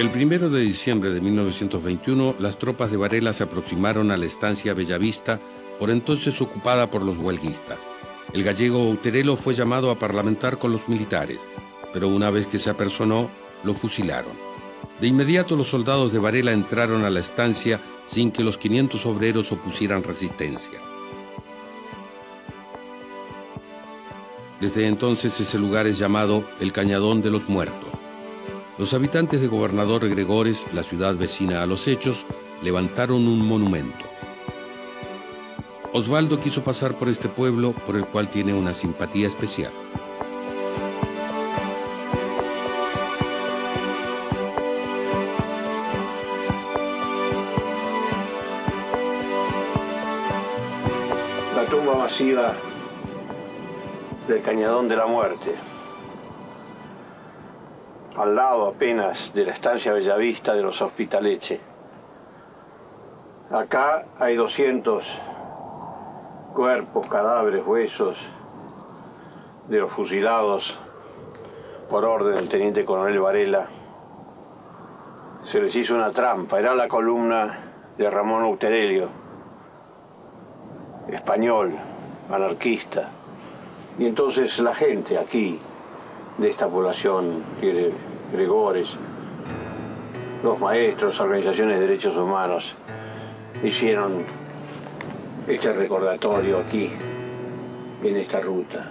El primero de diciembre de 1921, las tropas de Varela se aproximaron a la estancia Bellavista, por entonces ocupada por los huelguistas. El gallego Uterelo fue llamado a parlamentar con los militares, pero una vez que se apersonó, lo fusilaron. De inmediato los soldados de Varela entraron a la estancia sin que los 500 obreros opusieran resistencia. Desde entonces ese lugar es llamado el Cañadón de los Muertos. Los habitantes de Gobernador Gregores, la ciudad vecina a los hechos, levantaron un monumento. Osvaldo quiso pasar por este pueblo por el cual tiene una simpatía especial. La tumba masiva del Cañadón de la Muerte. Al lado apenas de la estancia Bellavista de los Hospitaleche. Acá hay 200 cuerpos, cadáveres, huesos de los fusilados por orden del teniente coronel Varela. Se les hizo una trampa, era la columna de Ramón Uterelio, español, anarquista. Y entonces la gente aquí, de esta población, Gregores, los maestros, organizaciones de derechos humanos, hicieron este recordatorio aquí, en esta ruta.